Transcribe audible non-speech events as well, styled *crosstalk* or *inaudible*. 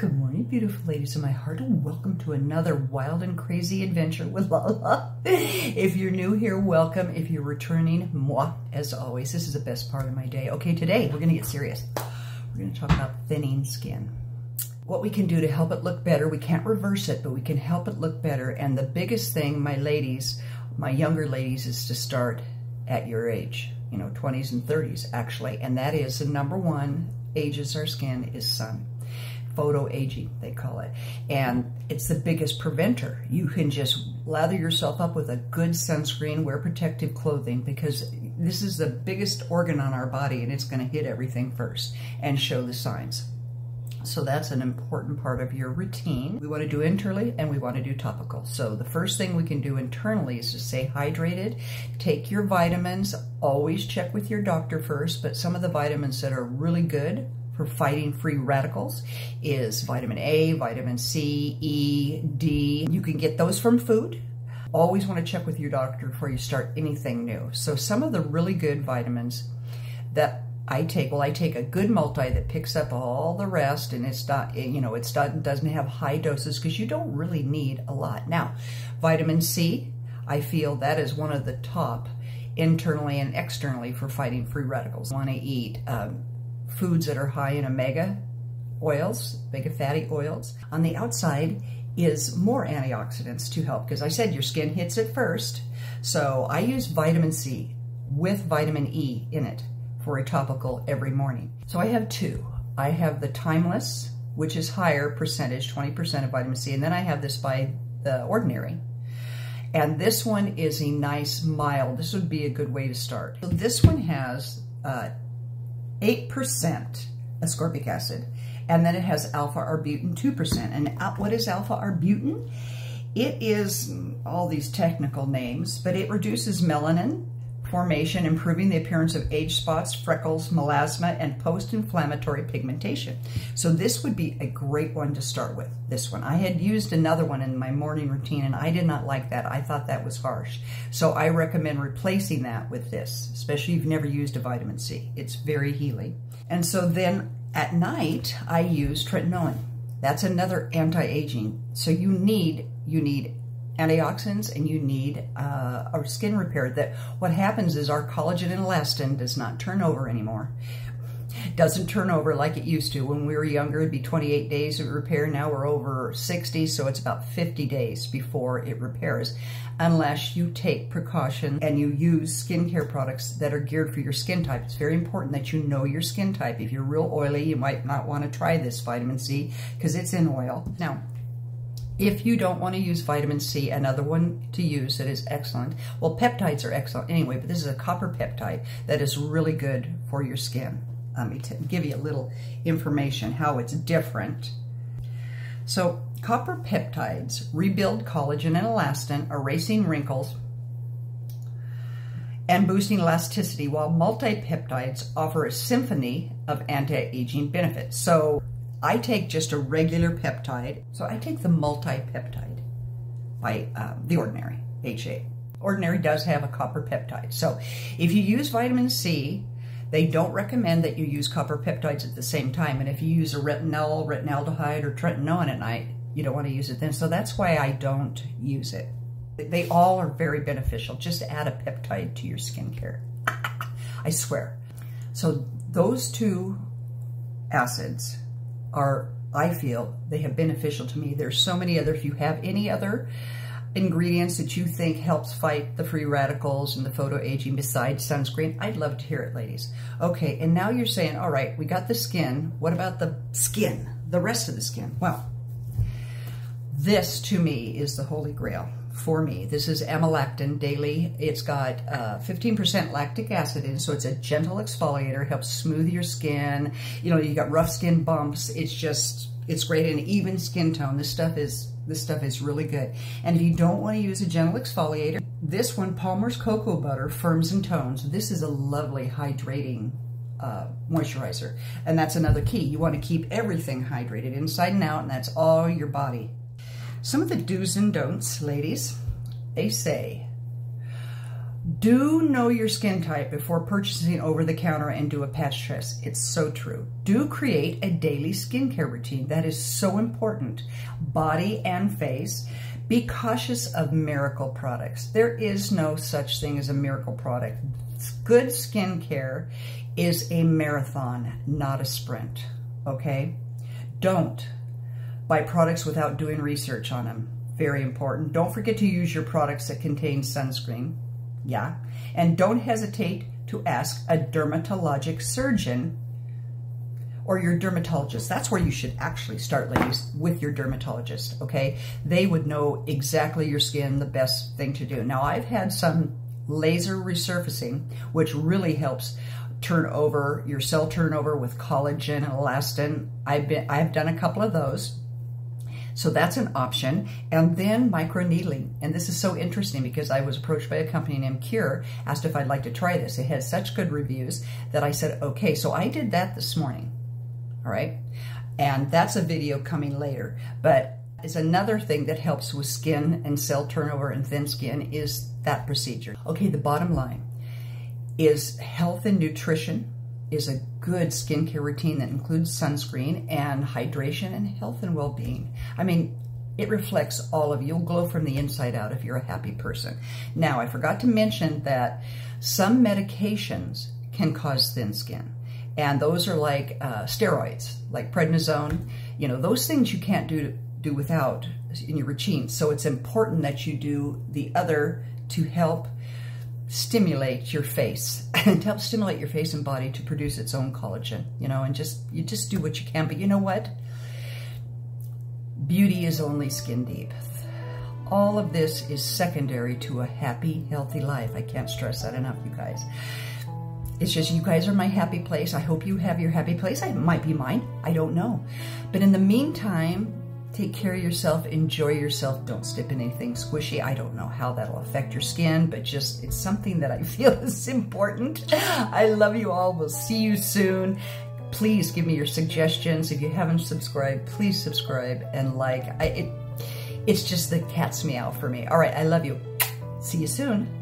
Good morning, beautiful ladies of my heart, and welcome to another wild and crazy adventure with Lala. if you're new here, welcome. If you're returning, moi, as always. This is the best part of my day. Okay, today we're going to get serious. We're going to talk about thinning skin. What we can do to help it look better, we can't reverse it, but we can help it look better. And the biggest thing, my ladies, my younger ladies, is to start at your age, you know, 20s and 30s, actually. And that is the number one ages our skin is sun photo aging, they call it. And it's the biggest preventer. You can just lather yourself up with a good sunscreen, wear protective clothing, because this is the biggest organ on our body and it's going to hit everything first and show the signs. So that's an important part of your routine. We want to do internally and we want to do topical. So the first thing we can do internally is to stay hydrated. Take your vitamins. Always check with your doctor first, but some of the vitamins that are really good for fighting free radicals is vitamin A, vitamin C, E, D. You can get those from food. Always want to check with your doctor before you start anything new. So some of the really good vitamins that I take, well, I take a good multi that picks up all the rest and it's not, you know, it's not, doesn't have high doses because you don't really need a lot. Now, vitamin C, I feel that is one of the top internally and externally for fighting free radicals. Want to eat um, foods that are high in omega oils, omega fatty oils. On the outside is more antioxidants to help because I said your skin hits it first. So I use vitamin C with vitamin E in it for a topical every morning. So I have two. I have the Timeless, which is higher percentage, 20% of vitamin C, and then I have this by the Ordinary. And this one is a nice mild. This would be a good way to start. So this one has uh, 8% ascorbic acid, and then it has alpha-arbutin 2%. And what is alpha-arbutin? It is mm, all these technical names, but it reduces melanin formation, improving the appearance of age spots, freckles, melasma, and post-inflammatory pigmentation. So this would be a great one to start with, this one. I had used another one in my morning routine, and I did not like that. I thought that was harsh. So I recommend replacing that with this, especially if you've never used a vitamin C. It's very healing. And so then at night, I use tretinoin. That's another anti-aging. So you need you need antioxidants and you need uh, our skin repair. That what happens is our collagen and elastin does not turn over anymore. Doesn't turn over like it used to. When we were younger, it'd be 28 days of repair. Now we're over 60, so it's about 50 days before it repairs, unless you take precaution and you use skincare products that are geared for your skin type. It's very important that you know your skin type. If you're real oily, you might not want to try this vitamin C because it's in oil. Now, if you don't want to use vitamin C, another one to use that is excellent, well, peptides are excellent anyway, but this is a copper peptide that is really good for your skin. Let me give you a little information how it's different. So, copper peptides rebuild collagen and elastin, erasing wrinkles and boosting elasticity, while multi-peptides offer a symphony of anti-aging benefits. So, I take just a regular peptide. So I take the multi-peptide by um, The Ordinary, HA. Ordinary does have a copper peptide. So if you use vitamin C, they don't recommend that you use copper peptides at the same time. And if you use a retinol, retinaldehyde, or tretinoin at night, you don't want to use it then. So that's why I don't use it. They all are very beneficial. Just add a peptide to your skincare. *laughs* I swear. So those two acids are, I feel, they have beneficial to me. There's so many other, if you have any other ingredients that you think helps fight the free radicals and the photo aging besides sunscreen, I'd love to hear it, ladies. Okay, and now you're saying, all right, we got the skin. What about the skin, the rest of the skin? Well, this to me is the holy grail for me. This is AmLactin daily. It's got 15% uh, lactic acid in, so it's a gentle exfoliator, helps smooth your skin. You know, you got rough skin bumps. It's just, it's great. An even skin tone. This stuff is, this stuff is really good. And if you don't want to use a gentle exfoliator, this one, Palmer's Cocoa Butter, firms and tones. This is a lovely hydrating uh, moisturizer. And that's another key. You want to keep everything hydrated inside and out, and that's all your body. Some of the do's and don'ts, ladies, they say, Do know your skin type before purchasing over the counter and do a patch test. It's so true. Do create a daily skincare routine. That is so important. Body and face. Be cautious of miracle products. There is no such thing as a miracle product. Good skincare is a marathon, not a sprint. Okay? Don't buy products without doing research on them. Very important. Don't forget to use your products that contain sunscreen. Yeah. And don't hesitate to ask a dermatologic surgeon or your dermatologist. That's where you should actually start, ladies, with your dermatologist, okay? They would know exactly your skin, the best thing to do. Now, I've had some laser resurfacing, which really helps turn over your cell turnover with collagen and elastin. I've been I've done a couple of those. So that's an option. And then microneedling. And this is so interesting because I was approached by a company named Cure, asked if I'd like to try this. It had such good reviews that I said, okay. So I did that this morning. All right. And that's a video coming later. But it's another thing that helps with skin and cell turnover and thin skin is that procedure. Okay, the bottom line is health and nutrition is a good skincare routine that includes sunscreen and hydration and health and well-being. I mean, it reflects all of you. You'll glow from the inside out if you're a happy person. Now, I forgot to mention that some medications can cause thin skin. And those are like uh, steroids, like prednisone. You know, those things you can't do do without in your routine. So it's important that you do the other to help stimulate your face *laughs* and help stimulate your face and body to produce its own collagen, you know, and just, you just do what you can. But you know what? Beauty is only skin deep. All of this is secondary to a happy, healthy life. I can't stress that enough, you guys. It's just you guys are my happy place. I hope you have your happy place. I might be mine. I don't know. But in the meantime, Take care of yourself, enjoy yourself, don't step in anything squishy. I don't know how that'll affect your skin, but just it's something that I *laughs* feel is important. I love you all. We'll see you soon. Please give me your suggestions. If you haven't subscribed, please subscribe and like. I, it, it's just the cat's meow for me. All right, I love you. See you soon.